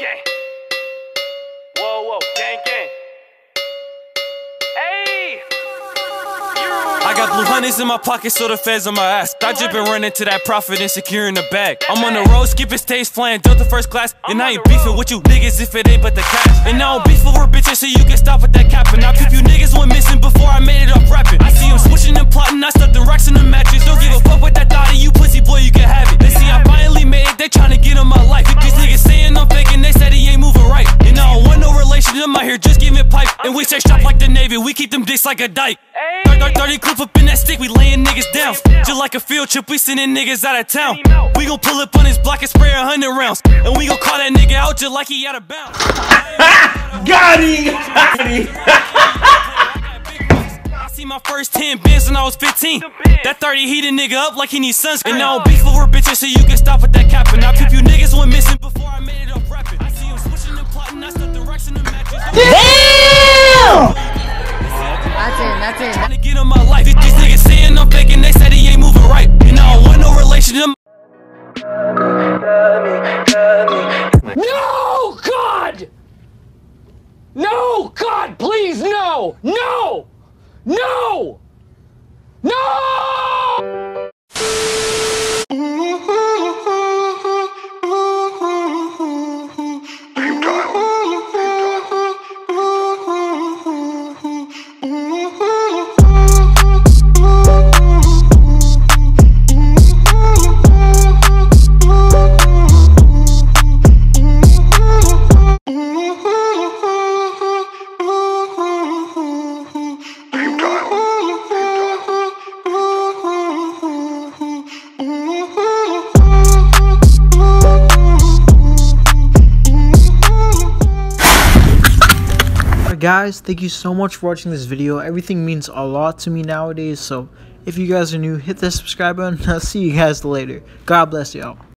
Gang. Whoa, whoa, gang, gang. Hey! I got blue hunnies in my pocket, so the feds on my ass. I just been running to that profit and securing the bag. I'm on the road, skipping stage, flying Delta first class. And I ain't beefing with you niggas if it ain't but the cash. And I don't beef over bitches, so you can stop with that capping. I peep you niggas went missing before I made it up rapping. I see them switching and plotting, I stuck the racks in the matches. Pipe. And we say shop like the Navy, we keep them dicks like a dike. 30, 30 clip up in that stick, we laying niggas down. Just like a field trip, we sending niggas out of town. We gon' pull up on his block and spray a hundred rounds. And we gon' call that nigga out just like he out of bounds. Got him! Got him! I see my first 10 bins when I was 15. That 30 heat a nigga up like he needs sunscreen. And I don't beef over bitches, so you can stop with that capping. I peep you niggas went missing before I made it up rapping. I see him switching That's it, that's it. Tryna get in my life. These niggas saying I'm faking, they said he ain't moving right. And I don't want no relation to. No, God! No, God, please, no! No! No! No! Mm-hmm. Guys, thank you so much for watching this video. Everything means a lot to me nowadays, so if you guys are new, hit that subscribe button. I'll see you guys later. God bless y'all.